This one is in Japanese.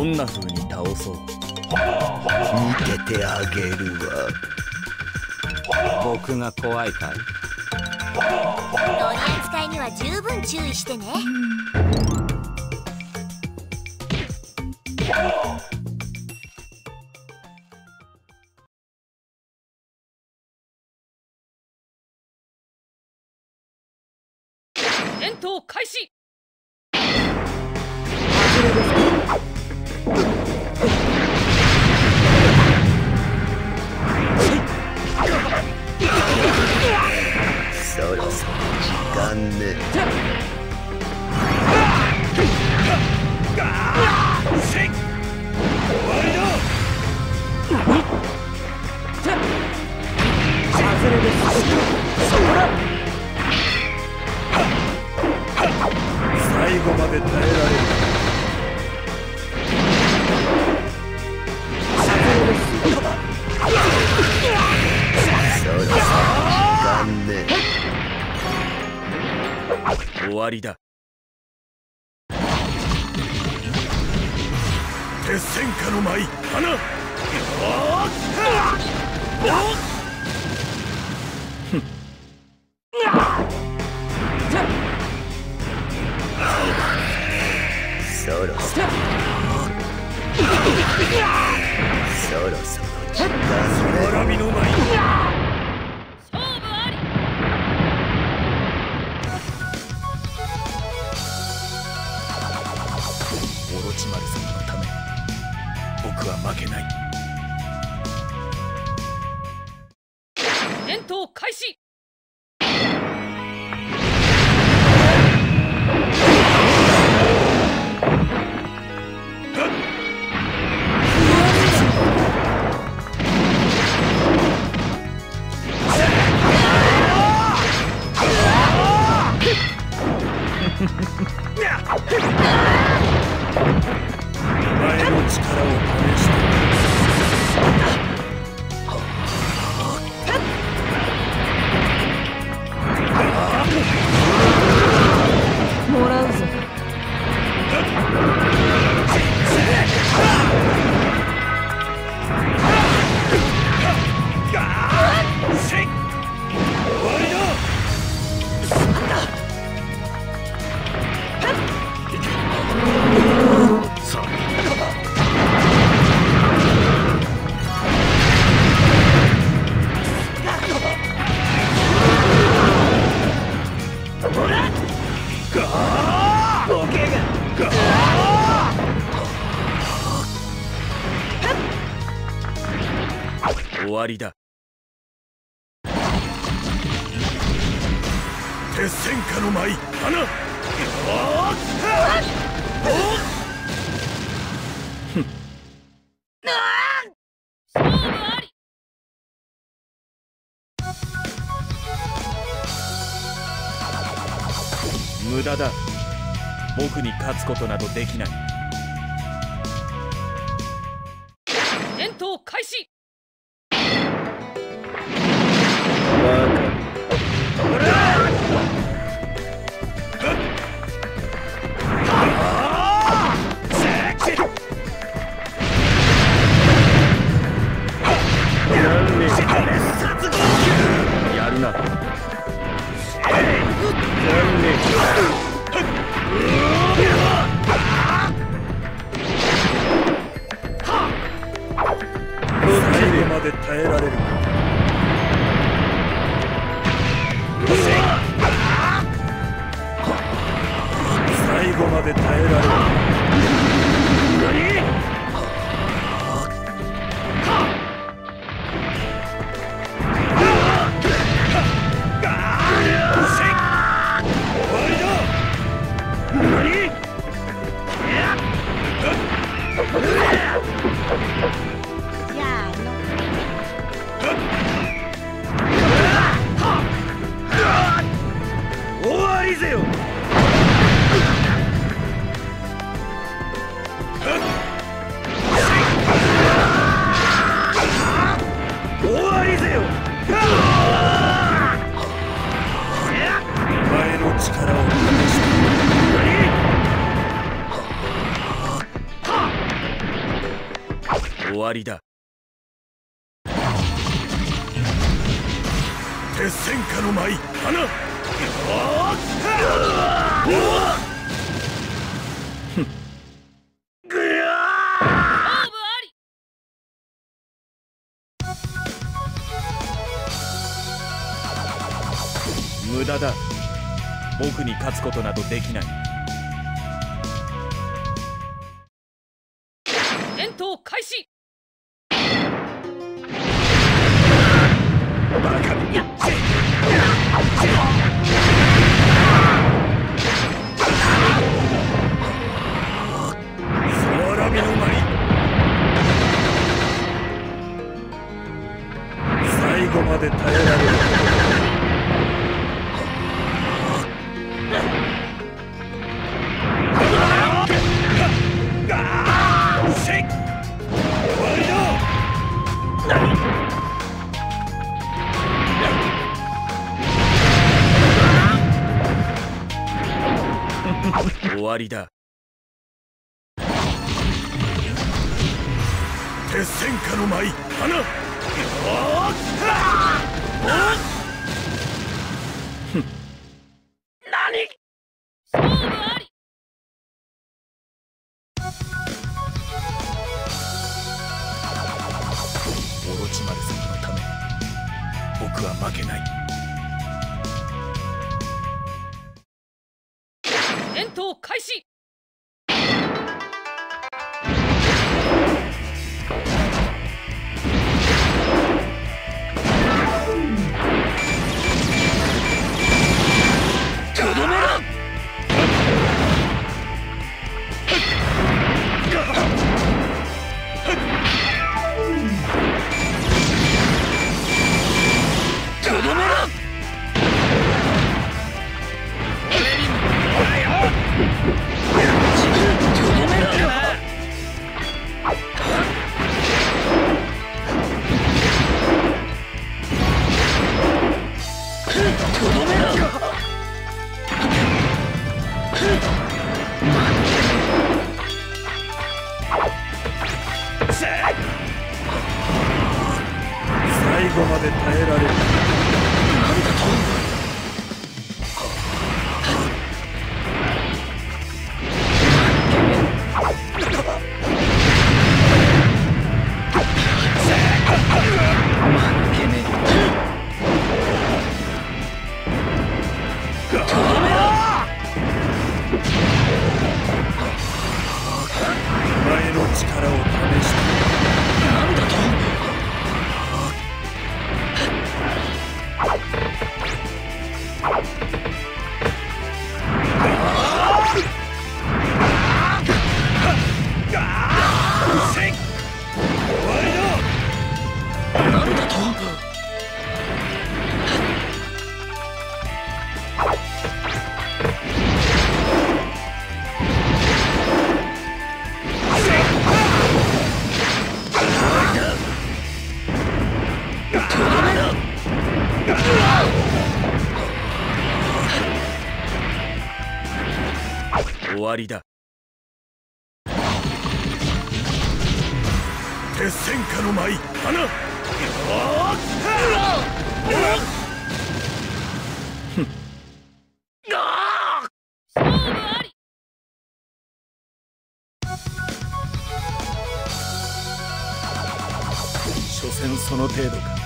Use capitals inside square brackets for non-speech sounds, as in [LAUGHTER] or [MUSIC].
どんな風に倒そう。見ててあげるわ。僕が怖いかい？取り扱いには十分注意してね。戦闘開始最後まで耐えられわりだ。鉄戦火の舞花そろそろ戦闘開始。終わりだ。鉄戦火の舞花無駄だ。僕に勝つことなどできない力をし鉄線下の舞花 [LAUGHS] 僕に勝つことなどできない。戦闘開始。バカさらびの舞最後まで耐えられる終わりだ。鉄の舞花。勝負あ闘開始。前の力を試した終わりだ。鉄の舞花勝負あり。所詮その程度か